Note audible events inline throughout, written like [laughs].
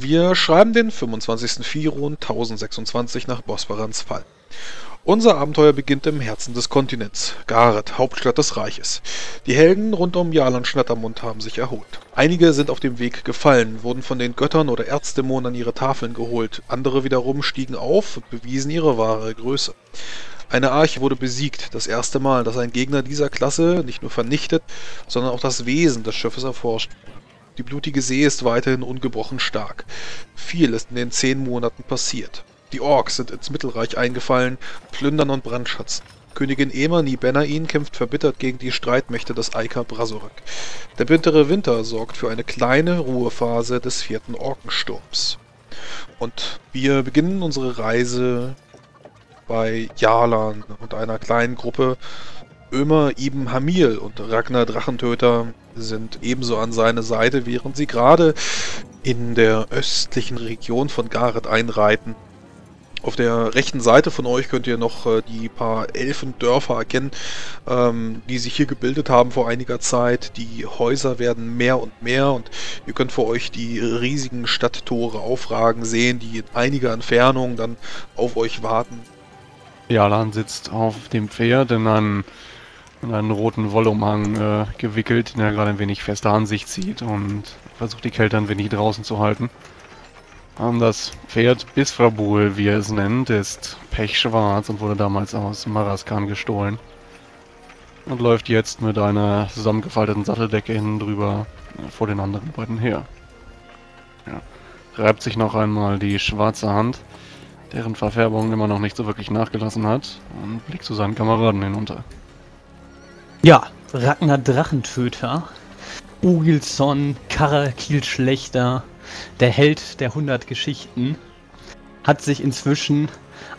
Wir schreiben den 25. Firon 1026 nach Bosbarans Fall. Unser Abenteuer beginnt im Herzen des Kontinents, Gareth, Hauptstadt des Reiches. Die Helden rund um Jalan Schnattermund haben sich erholt. Einige sind auf dem Weg gefallen, wurden von den Göttern oder Erzdämonen an ihre Tafeln geholt, andere wiederum stiegen auf und bewiesen ihre wahre Größe. Eine Arche wurde besiegt, das erste Mal, dass ein Gegner dieser Klasse nicht nur vernichtet, sondern auch das Wesen des Schiffes erforscht. Die blutige See ist weiterhin ungebrochen stark. Viel ist in den zehn Monaten passiert. Die Orks sind ins Mittelreich eingefallen, plündern und brandschatzen. Königin Emani Benain kämpft verbittert gegen die Streitmächte des Eika Brasurek. Der bittere Winter sorgt für eine kleine Ruhephase des vierten Orkensturms. Und wir beginnen unsere Reise bei Jalan und einer kleinen Gruppe. Ömer Ibn Hamil und Ragnar Drachentöter sind ebenso an seine Seite, während sie gerade in der östlichen Region von Gareth einreiten. Auf der rechten Seite von euch könnt ihr noch äh, die paar Elfendörfer erkennen, ähm, die sich hier gebildet haben vor einiger Zeit. Die Häuser werden mehr und mehr und ihr könnt vor euch die riesigen Stadttore aufragen sehen, die in einiger Entfernung dann auf euch warten. Jalan sitzt auf dem Pferd in einen, in einen roten Wollumhang äh, gewickelt, den er gerade ein wenig fester an sich zieht und versucht die Kälte ein wenig draußen zu halten. Und das Pferd Bisfrabul, wie er es nennt, ist pechschwarz und wurde damals aus Maraskan gestohlen. Und läuft jetzt mit einer zusammengefalteten Satteldecke hinten drüber äh, vor den anderen beiden her. Ja. Reibt sich noch einmal die schwarze Hand deren Verfärbung immer noch nicht so wirklich nachgelassen hat, und blickt zu seinen Kameraden hinunter. Ja, Ragnar Drachentöter, Ugilson, Karakil Schlechter, der Held der 100 Geschichten, hat sich inzwischen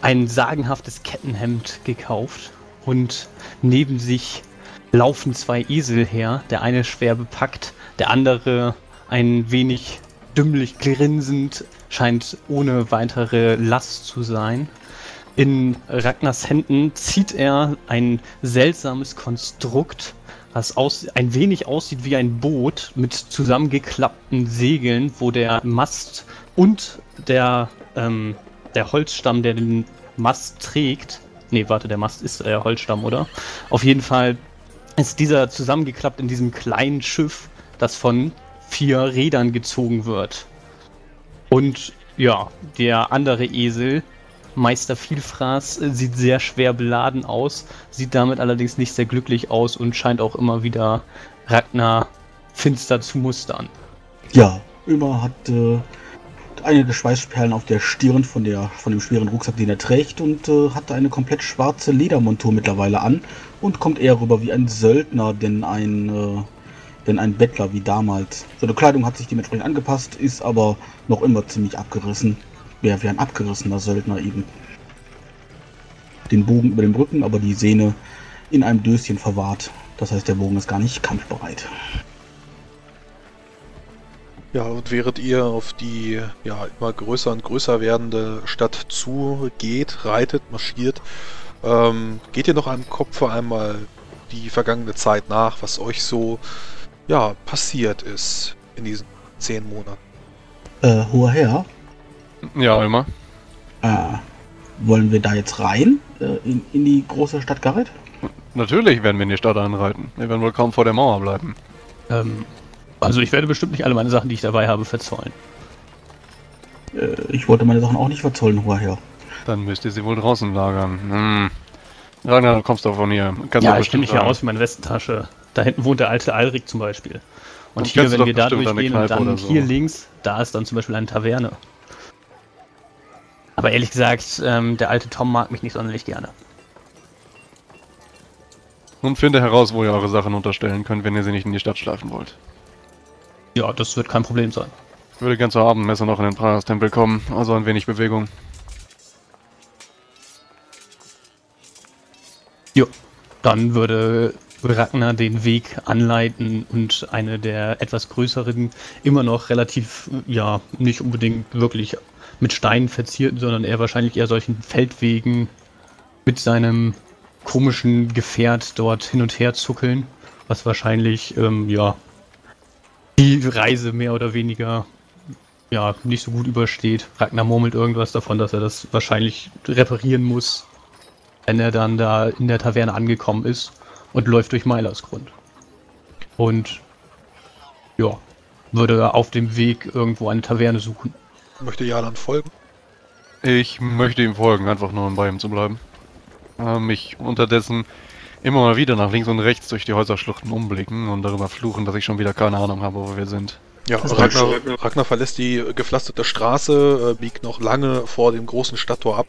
ein sagenhaftes Kettenhemd gekauft und neben sich laufen zwei Esel her, der eine schwer bepackt, der andere ein wenig dümmlich grinsend scheint ohne weitere Last zu sein. In Ragnars Händen zieht er ein seltsames Konstrukt, das aus, ein wenig aussieht wie ein Boot mit zusammengeklappten Segeln, wo der Mast und der, ähm, der Holzstamm, der den Mast trägt, nee, warte, der Mast ist der Holzstamm, oder? Auf jeden Fall ist dieser zusammengeklappt in diesem kleinen Schiff, das von vier Rädern gezogen wird. Und ja, der andere Esel, Meister Vielfraß, sieht sehr schwer beladen aus, sieht damit allerdings nicht sehr glücklich aus und scheint auch immer wieder Ragnar finster zu mustern. Ja, Ömer hat äh, einige Schweißperlen auf der Stirn von, der, von dem schweren Rucksack, den er trägt und äh, hat eine komplett schwarze Ledermontur mittlerweile an und kommt eher rüber wie ein Söldner, denn ein äh, denn ein Bettler wie damals. Seine Kleidung hat sich dementsprechend angepasst, ist aber noch immer ziemlich abgerissen. Ja, wie ein abgerissener Söldner eben. Den Bogen über dem Rücken, aber die Sehne in einem Döschen verwahrt. Das heißt, der Bogen ist gar nicht kampfbereit. Ja, und während ihr auf die ja, immer größer und größer werdende Stadt zugeht, reitet, marschiert, ähm, geht ihr noch einem Kopf vor einmal die vergangene Zeit nach, was euch so ja, passiert ist in diesen zehn Monaten. Äh, hoher Herr? Ja, immer. Äh, wollen wir da jetzt rein? Äh, in, in die große Stadt Garrett? Natürlich werden wir in die Stadt einreiten. Wir werden wohl kaum vor der Mauer bleiben. Ähm, also ich werde bestimmt nicht alle meine Sachen, die ich dabei habe, verzollen. Äh, ich wollte meine Sachen auch nicht verzollen, hoher Herr. Dann müsst ihr sie wohl draußen lagern. Hm. Ragnar, du kommst doch von hier. Kannst ja, ich kenne mich ja aus wie meine Westentasche. Da hinten wohnt der alte Alrik zum Beispiel. Und, und hier, wenn wir da durchgehen und dann so. hier links, da ist dann zum Beispiel eine Taverne. Aber ehrlich gesagt, ähm, der alte Tom mag mich nicht sonderlich gerne. Nun finde heraus, wo ihr eure Sachen unterstellen könnt, wenn ihr sie nicht in die Stadt schleifen wollt. Ja, das wird kein Problem sein. Ich würde gern zur Abendmesse noch in den Pragas-Tempel kommen, also ein wenig Bewegung. Jo, dann würde Ragnar den Weg anleiten und eine der etwas größeren, immer noch relativ, ja, nicht unbedingt wirklich mit Steinen verzierten, sondern eher wahrscheinlich eher solchen Feldwegen mit seinem komischen Gefährt dort hin und her zuckeln, was wahrscheinlich, ähm, ja, die Reise mehr oder weniger ja, nicht so gut übersteht. Ragnar murmelt irgendwas davon, dass er das wahrscheinlich reparieren muss, wenn er dann da in der Taverne angekommen ist und läuft durch Meilersgrund. Und ja, würde auf dem Weg irgendwo eine Taverne suchen. Möchte Jalan folgen? Ich möchte ihm folgen, einfach nur um bei ihm zu bleiben. Äh, mich unterdessen immer mal wieder nach links und rechts durch die Häuserschluchten umblicken und darüber fluchen, dass ich schon wieder keine Ahnung habe, wo wir sind. Ja, Ragnar, Ragnar verlässt die gepflasterte Straße, äh, biegt noch lange vor dem großen Stadttor ab,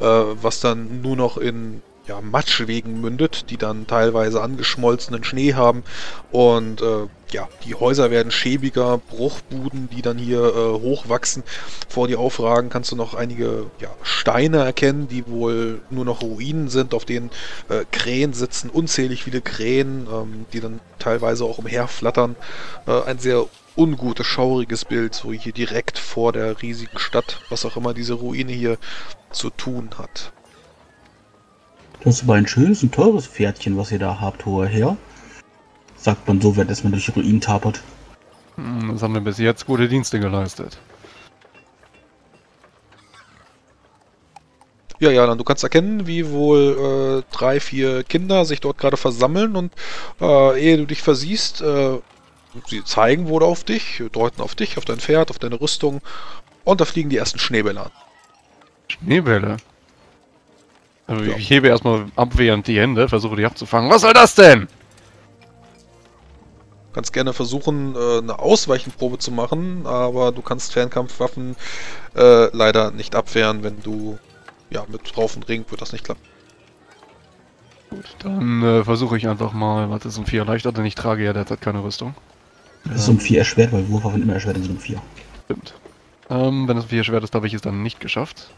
äh, was dann nur noch in ja, Matschwegen mündet, die dann teilweise angeschmolzenen Schnee haben. Und äh, ja, die Häuser werden schäbiger, Bruchbuden, die dann hier äh, hochwachsen. Vor dir aufragen kannst du noch einige ja, Steine erkennen, die wohl nur noch Ruinen sind, auf denen äh, Krähen sitzen, unzählig viele Krähen, ähm, die dann teilweise auch umherflattern. Äh, ein sehr ungutes, schauriges Bild, so hier direkt vor der riesigen Stadt, was auch immer diese Ruine hier zu tun hat. Das ist aber ein schönes und teures Pferdchen, was ihr da habt, hoher Herr. Sagt man so, während es man durch Ruinen tapert. Hm, Das haben wir bis jetzt gute Dienste geleistet. Ja, ja, dann du kannst erkennen, wie wohl äh, drei, vier Kinder sich dort gerade versammeln und äh, ehe du dich versiehst, äh, sie zeigen wohl auf dich, deuten auf dich, auf dein Pferd, auf deine Rüstung und da fliegen die ersten Schneebälle an. Schneebälle. Also Ja. Ich hebe erstmal abwehrend die Hände, versuche die abzufangen. Was soll das denn? Kannst gerne versuchen, äh, eine Ausweichenprobe zu machen, aber du kannst Fernkampfwaffen äh, leider nicht abwehren, wenn du ja mit drauf und Ring wird das nicht klappen. Gut, dann äh, versuche ich einfach mal, was ist um 4 erleichtert, denn ich trage ja derzeit keine Rüstung. Das ist um 4 erschwert, weil Wurfwaffen immer erschwert sind um 4. Stimmt. Ähm, wenn es um 4 schwer ist, habe ich es dann nicht geschafft.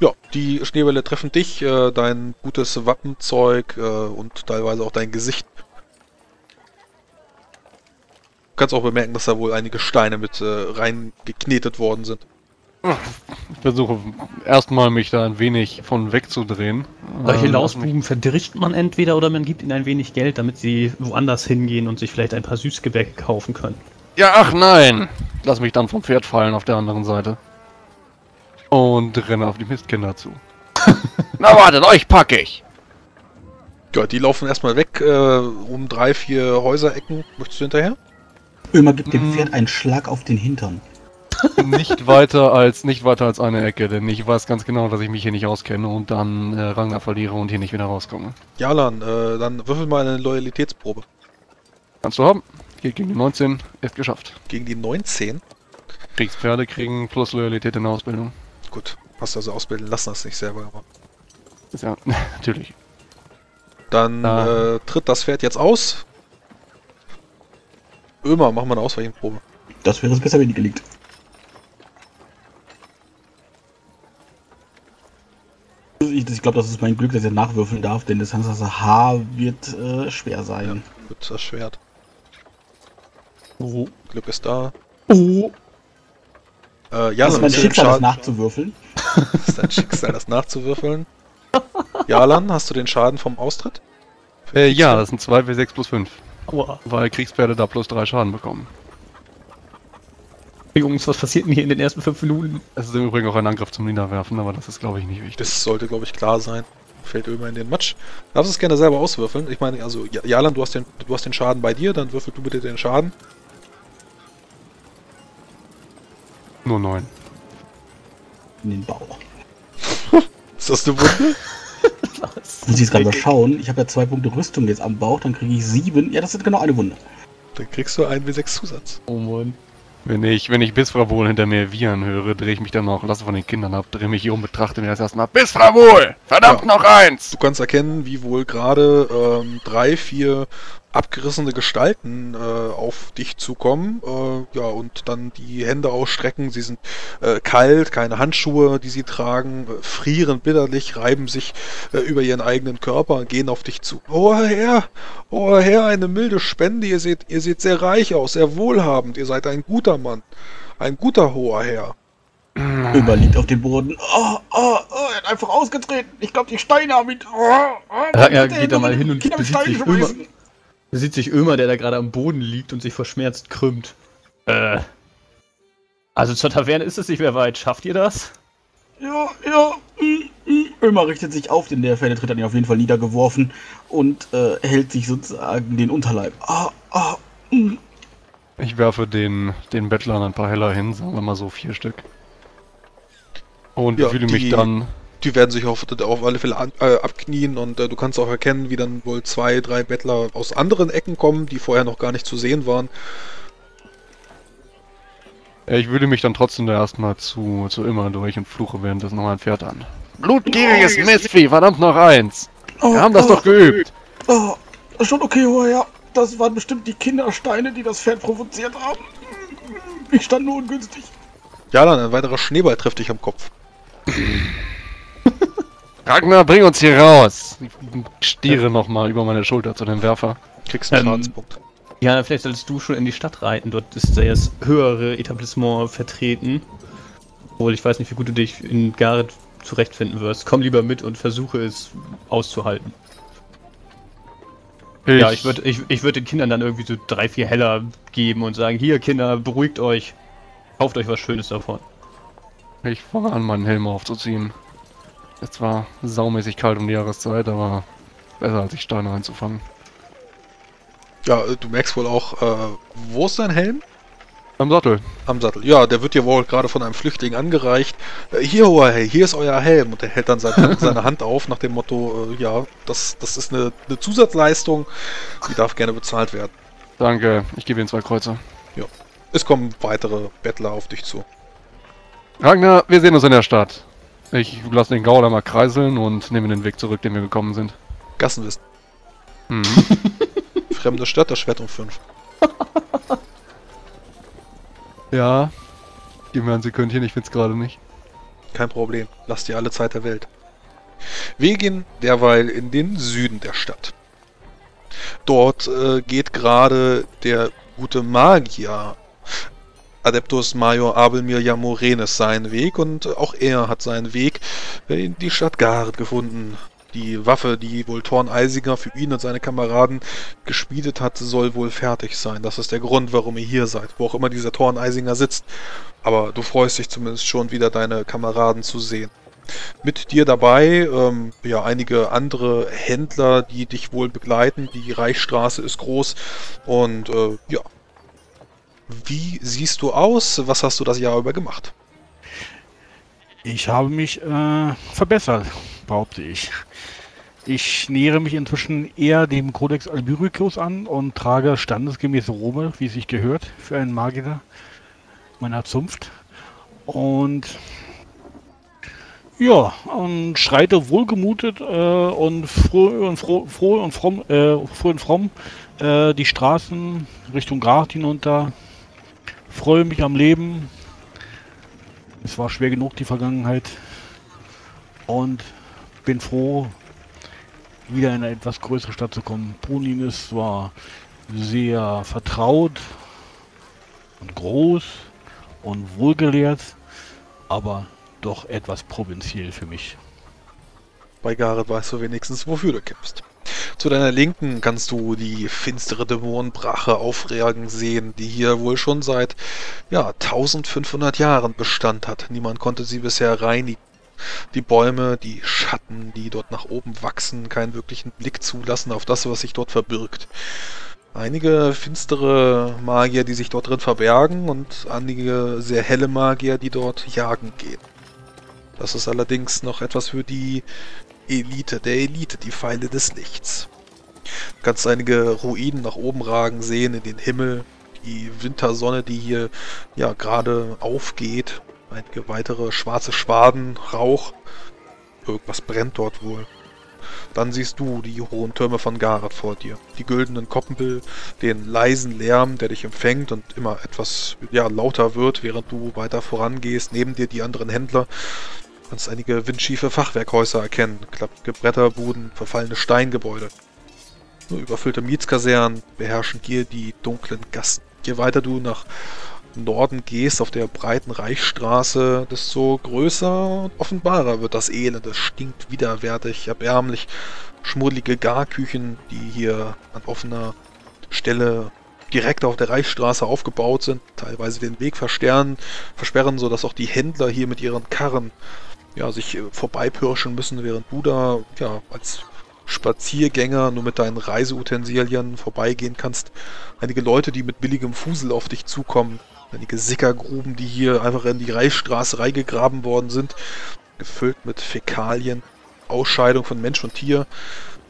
Ja, die Schneebälle treffen dich, äh, dein gutes Wappenzeug äh, und teilweise auch dein Gesicht. Du kannst auch bemerken, dass da wohl einige Steine mit äh, reingeknetet worden sind. Ich versuche erstmal mich da ein wenig von wegzudrehen. Solche Ähm, Lausbuben verdrischt man entweder oder man gibt ihnen ein wenig Geld, damit sie woanders hingehen und sich vielleicht ein paar Süßgebäcke kaufen können. Ja, ach nein! Lass mich dann vom Pferd fallen auf der anderen Seite. Und renne auf die Mistkinder zu. [laughs] Na wartet, euch pack ich! Ja, die laufen erstmal weg, äh, um drei, vier Häuserecken. Möchtest du hinterher? Ömer gibt dem Mm. Pferd einen Schlag auf den Hintern. [laughs] nicht weiter als nicht weiter als eine Ecke, denn ich weiß ganz genau, dass ich mich hier nicht auskenne und dann äh, Ragnar verliere und hier nicht wieder rauskomme. Jalan, äh, dann würfel mal eine Loyalitätsprobe. Kannst du haben. Geht gegen die 19, ist geschafft. Gegen die 19. Kriegspferde kriegen plus Loyalität in der Ausbildung. Gut, hast also ausbilden lassen, das nicht selber gemacht. Ist ja, [laughs] natürlich. Dann Ah. äh, tritt das Pferd jetzt aus. Ömer, mach mal eine Ausweichenprobe. Das wäre es besser, wenn die gelingt. Ich, ich glaube, das ist mein Glück, dass er nachwürfeln darf, denn das Hansasa H wird äh, schwer sein. Gut, das Schwert. Oh. Glück ist da. Oh. Äh, das ist mein hast du den Schicksal, das nachzuwürfeln. das [laughs] ist dein Schicksal, das nachzuwürfeln. Jalan, hast du den Schaden vom Austritt? Äh, ja, das sind 2 W6 plus 5. Aua. Weil Kriegspferde da plus 3 Schaden bekommen. Jungs, was passiert denn hier in den ersten fünf Minuten? Es ist im Übrigen auch ein Angriff zum Niederwerfen, aber das ist glaube ich nicht wichtig. Das sollte, glaube ich, klar sein. Fällt Ömer in den Matsch. Darfst es gerne selber auswürfeln. Ich meine, also, Ja- Jalan, du hast, den, du hast den Schaden bei dir, dann würfel du bitte den Schaden. Nur 9. In den Bauch. Ist das eine Wunde? [laughs] Was? Muss ich jetzt gerade mal schauen. Ich habe ja zwei Punkte Rüstung jetzt am Bauch, dann kriege ich sieben. Ja, das ist genau eine Wunde. Dann kriegst du einen W6 Zusatz. Oh Mann. Wenn ich, wenn ich Bisfravol hinter mir wiehern höre, drehe ich mich dann noch, lasse von den Kindern ab, drehe mich hier um, betrachte mir das erstmal. Bisfravol! Verdammt Ja. noch eins! Du kannst erkennen, wie wohl gerade ähm, drei, vier abgerissene Gestalten äh, auf dich zukommen. Äh, ja, und dann die Hände ausstrecken. Sie sind äh, kalt, keine Handschuhe, die sie tragen, äh, frieren bitterlich, reiben sich äh, über ihren eigenen Körper und gehen auf dich zu. Oh Herr, oh Herr, eine milde Spende. Ihr seht, ihr seht sehr reich aus, sehr wohlhabend. Ihr seid ein guter Mann. Ein guter hoher Herr. Ömer liegt auf dem Boden. Oh, oh, oh, er hat einfach ausgetreten. Ich glaube, die Steine haben ihn. Oh, oh, Ragnar geht da mal hin und Kinder mit besieht sich sieht sich Ömer, der da gerade am Boden liegt und sich verschmerzt krümmt. Äh. Also zur Taverne ist es nicht mehr weit. Schafft ihr das? Ja, ja. mm, mm. Ömer richtet sich auf, denn der Pferdetritt hat ihn auf jeden Fall niedergeworfen und äh, hält sich sozusagen den Unterleib. Ah, ah, mm. Ich werfe den, den Bettlern ein paar Heller hin, sagen wir mal so vier Stück. Und Ja, fühle mich dann. Die werden sich auf, auf alle Fälle an, äh, abknien und äh, du kannst auch erkennen, wie dann wohl zwei, drei Bettler aus anderen Ecken kommen, die vorher noch gar nicht zu sehen waren. Ich würde mich dann trotzdem da erstmal zu, zu immer durch und fluche währenddessen noch ein Pferd an. Blutgieriges Mistvieh, verdammt noch eins! Oh, Wir haben das oh, doch geübt! Oh, schon okay, Hoher ja. Das waren bestimmt die Kindersteine, die das Pferd provoziert haben. Ich stand nur ungünstig. Ja, dann ein weiterer Schneeball trifft dich am Kopf. [laughs] Ragnar, bring uns hier raus! Ich stiere nochmal über meine Schulter zu dem Werfer. Kriegst einen Ähm, Schadenspunkt. Ja, vielleicht solltest du schon in die Stadt reiten. Dort ist das höhere Etablissement vertreten. Obwohl ich weiß nicht, wie gut du dich in Gareth zurechtfinden wirst. Komm lieber mit und versuche es auszuhalten. Ja, ich würde ich, ich würd den Kindern dann irgendwie so drei, vier Heller geben und sagen, hier Kinder, beruhigt euch. Kauft euch was Schönes davon. Ich fange an, meinen Helm aufzuziehen. Es war saumäßig kalt um die Jahreszeit, aber besser als sich Steine einzufangen. Ja, äh, du merkst wohl auch, äh, wo ist dein Helm? Am Sattel. Am Sattel. Ja, der wird dir wohl gerade von einem Flüchtling angereicht. Äh, hier, hoher Hey, hier ist euer Helm. Und er hält dann seine, [laughs] seine Hand auf nach dem Motto, äh, ja, das, das ist eine, eine Zusatzleistung, die darf gerne bezahlt werden. Danke, ich gebe Ihnen zwei Kreuze. Es kommen weitere Bettler auf dich zu. Ragnar, wir sehen uns in der Stadt. Ich lasse den Gauler mal kreiseln und nehme den Weg zurück, den wir gekommen sind. Gassenwissen. Mhm. [laughs] Fremde Stadt, das Schwert um 5. [laughs] ja. Gib mir ein Sekündchen, ich find's gerade nicht. Kein Problem. Lass dir alle Zeit der Welt. Wir gehen derweil in den Süden der Stadt. Dort äh, geht gerade der gute Magier Adeptus Major Abelmir Jamorenes seinen Weg und auch er hat seinen Weg in die Stadt Gareth gefunden. Die Waffe, die wohl Thorn Eisiger für ihn und seine Kameraden geschmiedet hat, soll wohl fertig sein. Das ist der Grund, warum ihr hier seid, wo auch immer dieser Thorn Eisinger sitzt. Aber du freust dich zumindest schon wieder, deine Kameraden zu sehen. Mit dir dabei, ähm, ja, einige andere Händler, die dich wohl begleiten. Die Reichsstraße ist groß und äh, ja. Wie siehst du aus? Was hast du das Jahr über gemacht? Ich habe mich äh, verbessert, behaupte ich. Ich nähere mich inzwischen eher dem Codex Albyricus an und trage standesgemäße Robe, wie es sich gehört, für einen Magier meiner Zunft. Und ja, und schreite wohlgemutet äh, und froh und froh, froh und fromm, äh, froh und fromm äh, die Straßen Richtung Gart hinunter. Freue mich am Leben. Es war schwer genug die Vergangenheit. Und bin froh, wieder in eine etwas größere Stadt zu kommen. Punin ist zwar sehr vertraut und groß und wohlgelehrt, aber doch etwas provinziell für mich. Bei Gareth weißt du wenigstens, wofür du kämpfst. Zu deiner Linken kannst du die finstere Dämonenbrache aufragen sehen, die hier wohl schon seit ja, 1500 Jahren Bestand hat. Niemand konnte sie bisher reinigen. Die Bäume, die Schatten, die dort nach oben wachsen, keinen wirklichen Blick zulassen auf das, was sich dort verbirgt. Einige finstere Magier, die sich dort drin verbergen und einige sehr helle Magier, die dort jagen gehen. Das ist allerdings noch etwas für die Elite der Elite, die Pfeile des Lichts. Du kannst einige Ruinen nach oben ragen sehen in den Himmel, die Wintersonne, die hier ja gerade aufgeht, einige weitere schwarze Schwaden, Rauch, irgendwas brennt dort wohl. Dann siehst du die hohen Türme von Gareth vor dir, die güldenen Koppel, den leisen Lärm, der dich empfängt und immer etwas ja, lauter wird, während du weiter vorangehst. Neben dir die anderen Händler, Kannst einige windschiefe Fachwerkhäuser erkennen, klappige Bretterbuden, verfallene Steingebäude. Nur überfüllte Mietskasernen beherrschen hier die dunklen Gassen. Je weiter du nach Norden gehst, auf der breiten Reichsstraße, desto größer und offenbarer wird das Elend. Es stinkt widerwärtig, erbärmlich. Schmuddelige Garküchen, die hier an offener Stelle direkt auf der Reichsstraße aufgebaut sind, teilweise den Weg versperren, versperren, sodass auch die Händler hier mit ihren Karren ja, sich äh, vorbeipirschen müssen, während du da ja, als Spaziergänger nur mit deinen Reiseutensilien vorbeigehen kannst. Einige Leute, die mit billigem Fusel auf dich zukommen. Einige Sickergruben, die hier einfach in die Reichsstraße reingegraben worden sind, gefüllt mit Fäkalien, Ausscheidung von Mensch und Tier.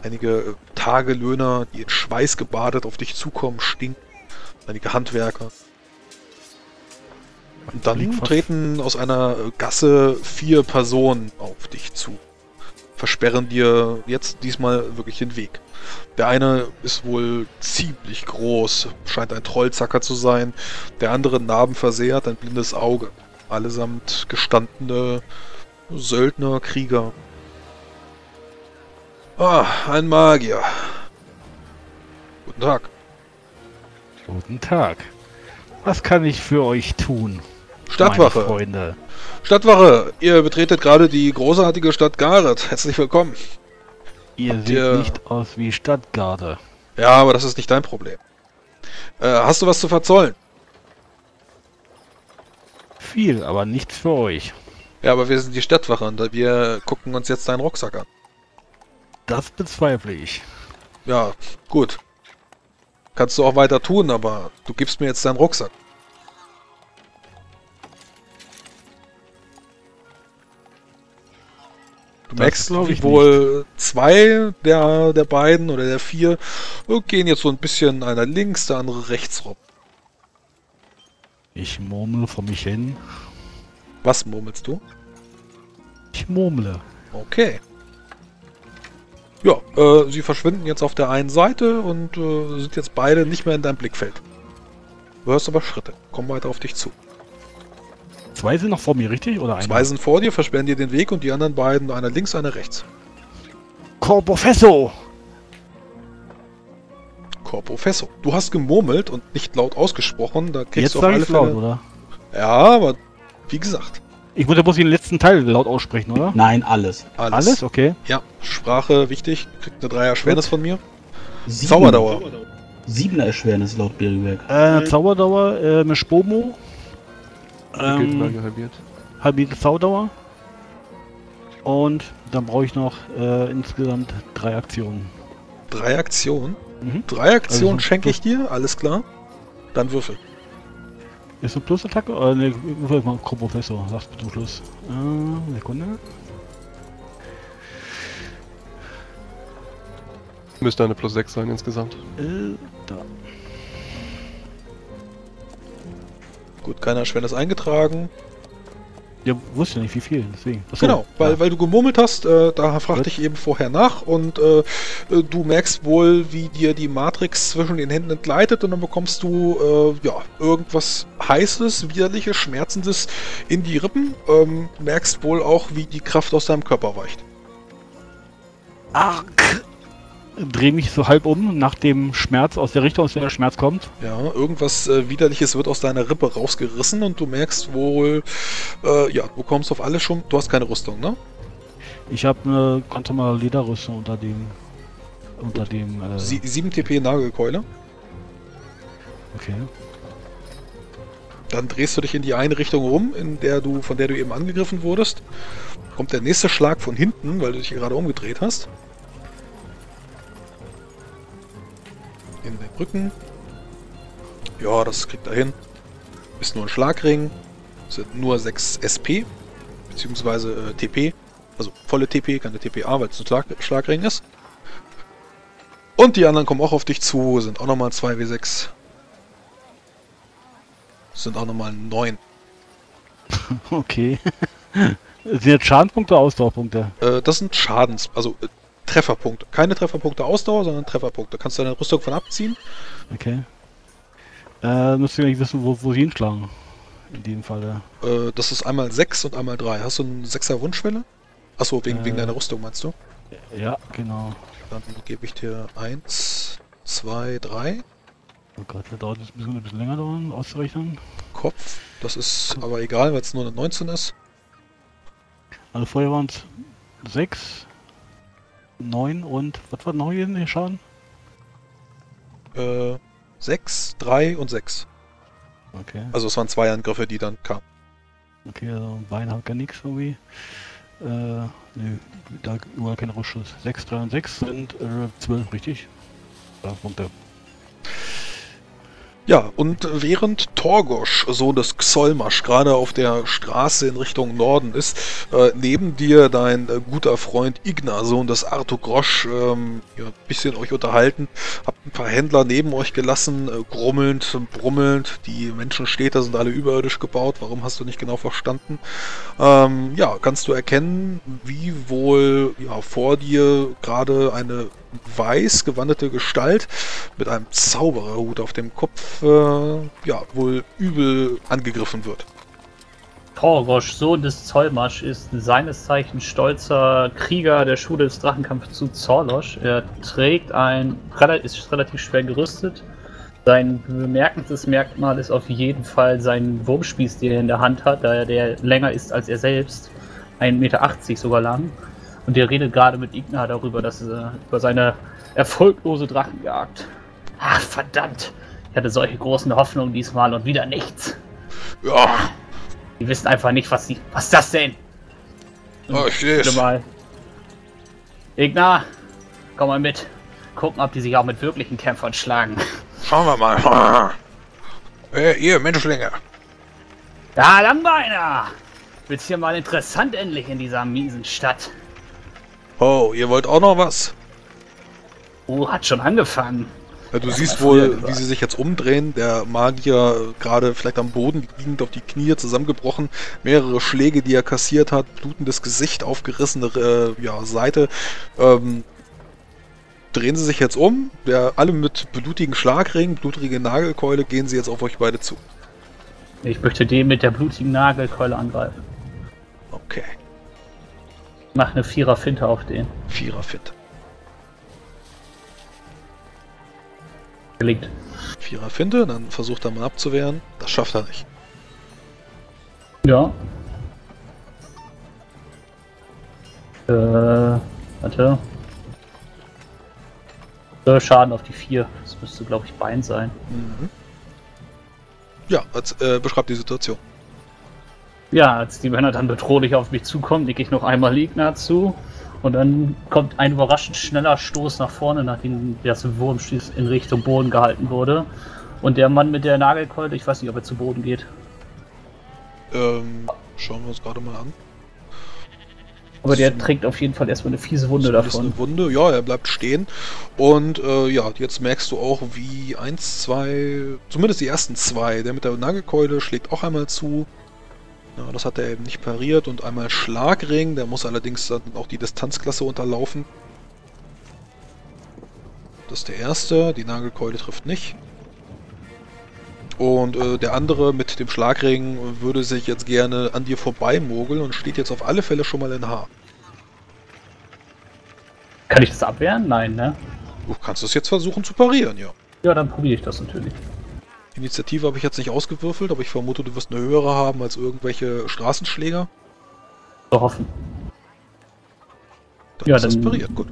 Einige äh, Tagelöhner, die in Schweiß gebadet auf dich zukommen, stinken. Einige Handwerker. Und dann treten aus einer Gasse vier Personen auf dich zu. Versperren dir jetzt diesmal wirklich den Weg. Der eine ist wohl ziemlich groß, scheint ein Trollzacker zu sein. Der andere narbenversehrt, ein blindes Auge. Allesamt gestandene Söldner, Krieger. Ah, ein Magier. Guten Tag. Guten Tag. Was kann ich für euch tun? Stadtwache. Freunde. Stadtwache, ihr betretet gerade die großartige Stadt Gareth. Herzlich willkommen. Ihr Habt seht ihr- nicht aus wie Stadtgarde. Ja, aber das ist nicht dein Problem. Äh, hast du was zu verzollen? Viel, aber nichts für euch. Ja, aber wir sind die Stadtwache und wir gucken uns jetzt deinen Rucksack an. Das bezweifle ich. Ja, gut. Kannst du auch weiter tun, aber du gibst mir jetzt deinen Rucksack. Du Das merkst, glaub wie ich wohl zwei der, der beiden oder der vier äh, gehen jetzt so ein bisschen einer links, der andere rechts rum. Ich murmle vor mich hin. Was murmelst du? Ich murmle. Okay. Ja, äh, sie verschwinden jetzt auf der einen Seite und äh, sind jetzt beide nicht mehr in deinem Blickfeld. Du hörst aber Schritte, kommen weiter auf dich zu. Zwei sind noch vor mir, richtig? Oder einer? Zwei sind vor dir, versperren dir den Weg und die anderen beiden, einer links, einer rechts. Corpo Fesso! Corpo Fesso. Du hast gemurmelt und nicht laut ausgesprochen, da kriegst Jetzt du auf alle ich laut, Fälle... oder? Ja, aber wie gesagt, Ich muss ja bloß den letzten Teil laut aussprechen, oder? Nein, alles. alles. Alles? Okay. Ja, Sprache wichtig, kriegt eine Dreier-Schwernis von mir. Sieben, Zauberdauer. Siebener Erschwernis laut Berrywerk. Äh, Zauberdauer, äh, eine Spomo. Ähm, halbiert. halbierte Zaudauer. Und dann brauche ich noch äh, insgesamt drei Aktionen. Drei Aktionen. Mhm. Drei Aktionen Also, schenke ich dir, alles klar. Dann würfel. Ist eine Plusattacke? Oder ne, würfel mal Professor, sagst du zum Schluss. Äh, Sekunde. Müsste eine plus 6 sein insgesamt. Äh, da. Gut, keine Erschwernis eingetragen. Ja, wusste ja nicht wie viel, deswegen. Achso, Genau, weil, ja. weil du gemurmelt hast, äh, da fragte ich eben vorher nach und äh, äh, du merkst wohl, wie dir die Matrix zwischen den Händen entgleitet und dann bekommst du äh, ja irgendwas Heißes, widerliches, Schmerzendes in die Rippen. Ähm, merkst wohl auch, wie die Kraft aus deinem Körper weicht. Arg! Dreh mich so halb um nach dem Schmerz aus der Richtung, aus der der Schmerz kommt. Ja, irgendwas äh, Widerliches wird aus deiner Rippe rausgerissen und du merkst wohl, äh, ja, du kommst auf alles schon. Du hast keine Rüstung, ne? Ich habe eine ganz normale Lederrüstung unter dem. Unter dem. Äh, Sie 7 TP Nagelkeule. okay. Dann drehst du dich in die eine Richtung rum, in der du, von der du eben angegriffen wurdest. Kommt der nächste Schlag von hinten, weil du dich gerade umgedreht hast. In den Rücken. Ja, das kriegt er hin. Ist nur ein Schlagring. Sind nur 6 SP. Beziehungsweise äh, TP. Also volle TP, keine TPA, weil es ein Schlag Schlagring ist. Und die anderen kommen auch auf dich zu, sind auch nochmal 2W6. Sind auch nochmal 9. [laughs] Okay. [laughs] Sind jetzt Schadenspunkte oder Ausdauerpunkte? Äh, das sind Schadens, also äh, Trefferpunkte. Keine Trefferpunkte Ausdauer, sondern Trefferpunkte. Kannst du deine Rüstung von abziehen? Okay. Äh, müsst ihr nicht wissen, wo, wo sie hinschlagen. In dem Fall. Äh, das ist einmal 6 und einmal 3. Hast du eine 6er Wunschwelle? Achso, wegen, wegen Äh. deiner Rüstung meinst du? Ja, genau. Dann gebe ich dir 1, 2, 3. Oh Gott, das dauert ein bisschen, ein bisschen länger dauern, auszurechnen. Kopf. Das ist aber egal, weil es nur eine 19 ist. Also vorher waren es 6, 9 und was war noch hier Schaden? Äh, 6, 3 und 6. Okay. Also es waren zwei Angriffe, die dann kamen. Okay, also Bein hat gar nichts irgendwie. Äh, nö, da war kein Rückschuss. 6, 3 und 6 sind äh, 12, richtig? Da Punkte. Ja, und während Torgosch, Sohn des Xolmasch, gerade auf der Straße in Richtung Norden ist, äh, neben dir dein äh, guter Freund Igna, Sohn des Arthur Grosch, ähm, ja, ein bisschen euch unterhalten, habt ein paar Händler neben euch gelassen, äh, grummelnd, brummelnd, die Menschenstädte sind alle überirdisch gebaut, warum hast du nicht genau verstanden? Ähm, ja, kannst du erkennen, wie wohl ja, vor dir gerade eine weiß gewandete Gestalt mit einem Zaubererhut auf dem Kopf äh, ja wohl übel angegriffen wird. Torgosch, Sohn des Zollmasch, ist seines Zeichens stolzer Krieger der Schule des Drachenkampfs zu Zorlosch. Er trägt ein, ist relativ schwer gerüstet. Sein bemerkendes Merkmal ist auf jeden Fall sein Wurmspieß, den er in der Hand hat, da er der länger ist als er selbst. 1,80 Meter sogar lang. Und er redet gerade mit Igna darüber, dass er über seine erfolglose Drachenjagd. Ach, verdammt! Ich hatte solche großen Hoffnungen diesmal und wieder nichts. Ja, Die wissen einfach nicht, was sie. Was ist das denn? oh, ich es. mal. Igna, komm mal mit. Gucken, ob die sich auch mit wirklichen Kämpfern schlagen. Schauen wir mal. [laughs] Äh, ihr Menschlinge. Ja, Langbeiner! Wird's hier mal interessant endlich in dieser miesen Stadt. Oh, ihr wollt auch noch was? Oh, hat schon angefangen. Ja, du Ja, siehst wohl, wie sie sich jetzt umdrehen. Der Magier gerade vielleicht am Boden liegend auf die Knie zusammengebrochen. Mehrere Schläge, die er kassiert hat. Blutendes Gesicht, aufgerissene äh, ja, Seite. Ähm, drehen sie sich jetzt um. Der, alle mit blutigen Schlagringen, blutige Nagelkeule gehen sie jetzt auf euch beide zu. Ich möchte den mit der blutigen Nagelkeule angreifen. Okay. Mach eine Vierer-Finte auf den. Vierer fit. Gelingt. Vierer Finte, dann versucht er mal abzuwehren. Das schafft er nicht. Ja. Äh, warte. Äh, Schaden auf die 4. Das müsste, glaube ich, Bein sein. Mhm. Ja, als, äh, beschreibt die Situation. Ja, als die Männer dann bedrohlich auf mich zukommen, nicke ich noch einmal Ligna zu. Und dann kommt ein überraschend schneller Stoß nach vorne, nachdem das Wurmstieß in Richtung Boden gehalten wurde. Und der Mann mit der Nagelkeule, ich weiß nicht, ob er zu Boden geht. Ähm, schauen wir uns gerade mal an. Aber der trägt auf jeden Fall erstmal eine fiese Wunde davon. Eine Wunde, ja, er bleibt stehen. Und äh, ja, jetzt merkst du auch, wie eins, zwei, zumindest die ersten zwei, der mit der Nagelkeule schlägt auch einmal zu. Ja, das hat er eben nicht pariert. Und einmal Schlagring, der muss allerdings dann auch die Distanzklasse unterlaufen. Das ist der erste, die Nagelkeule trifft nicht. Und äh, der andere mit dem Schlagring würde sich jetzt gerne an dir vorbeimogeln und steht jetzt auf alle Fälle schon mal in Haar. Kann ich das abwehren? Nein, ne? Du kannst es jetzt versuchen zu parieren, ja. Ja, dann probiere ich das natürlich. Initiative habe ich jetzt nicht ausgewürfelt, aber ich vermute, du wirst eine höhere haben als irgendwelche Straßenschläger. So hoffen. Dann Ja, ist das dann- pariert, gut.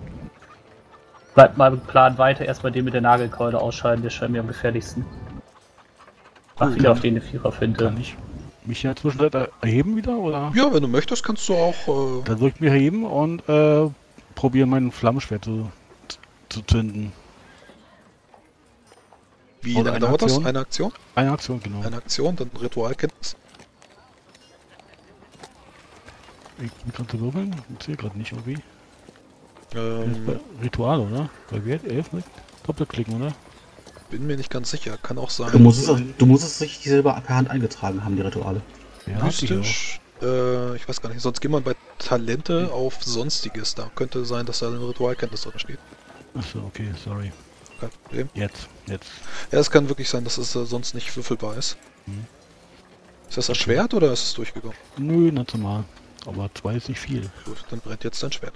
Bleibt mal im Plan weiter, erstmal den mit der Nagelkeule ausscheiden, der scheint mir am gefährlichsten. Mach Gut, wieder auf den eine Vierer-Finte. Kann ich mich ja zwischendurch erheben wieder, oder? Ja, wenn du möchtest, kannst du auch. Äh, Dann würde ich mich erheben und äh, probieren, mein Flammenschwert zu, zu zünden. Wie Oder lange eine dauert das? Aktion? Eine Aktion? Eine Aktion, genau. Eine Aktion, dann Ritualkenntnis. Ich bin gerade zu würfeln. Ich sehe gerade nicht irgendwie. Ähm, Ritual, oder? Bei Wert 11 mit Doppelklicken, oder? bin mir nicht ganz sicher. Kann auch sein. Du musst es, du musst es sich selber per Hand eingetragen haben, die Rituale. Ja. Mystisch. Äh, ich weiß gar nicht. Sonst geh mal bei Talente auf Sonstiges. Da könnte sein, dass da eine Ritualkenntnis drin steht. Achso, okay, sorry. Kein Problem. Jetzt, jetzt. Ja, es kann wirklich sein, dass es äh, sonst nicht würfelbar ist. Mhm. Ist das das Schwert oder ist es durchgegangen? Nö, nicht normal. Aber zwei ist nicht viel. Gut, dann brennt jetzt dein Schwert.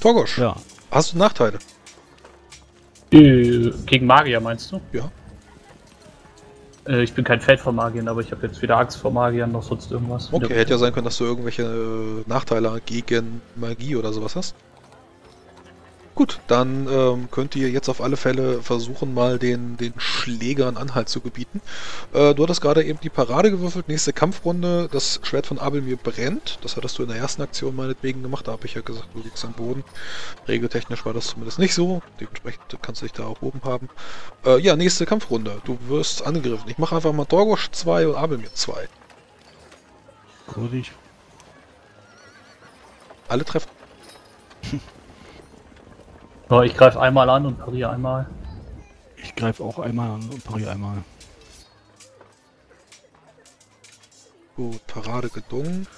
Torgosch, Ja. hast du Nachteile? Äh, gegen Magier meinst du? Ja. Äh, ich bin kein Feld von Magiern, aber ich habe jetzt weder Angst vor Magiern noch sonst irgendwas. Okay, hätte ja sein können, dass du irgendwelche äh, Nachteile gegen Magie oder sowas hast. Gut, dann ähm, könnt ihr jetzt auf alle Fälle versuchen, mal den, den Schlägern Anhalt zu gebieten. Äh, du hattest gerade eben die Parade gewürfelt, nächste Kampfrunde, das Schwert von Abel mir brennt. Das hattest du in der ersten Aktion meinetwegen gemacht, da habe ich ja gesagt, du liegst am Boden. Regeltechnisch war das zumindest nicht so, dementsprechend kannst du dich da auch oben haben. Äh, ja, nächste Kampfrunde, du wirst angegriffen. Ich mache einfach mal Dorgosch 2 und Abel mir 2. Gut, ich. Alle treffen. So, ich greife einmal an und pariere einmal. Ich greife auch einmal an und pariere einmal. Gut, Parade gedungen.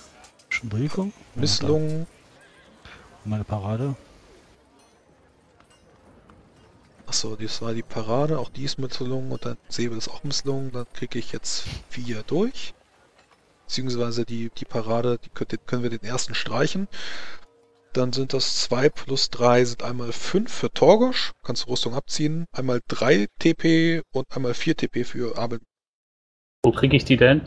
Schon Bewegung? Misslungen. Ja, meine Parade. Achso, das war die Parade, auch die ist misslungen und dann Säbel ist auch misslungen. Dann kriege ich jetzt vier durch. Beziehungsweise die, die Parade, die können wir den ersten streichen. Dann sind das 2 plus 3 sind einmal 5 für Torgosch, kannst du Rüstung abziehen, einmal 3 TP und einmal 4 TP für Abel. Wo kriege ich die denn?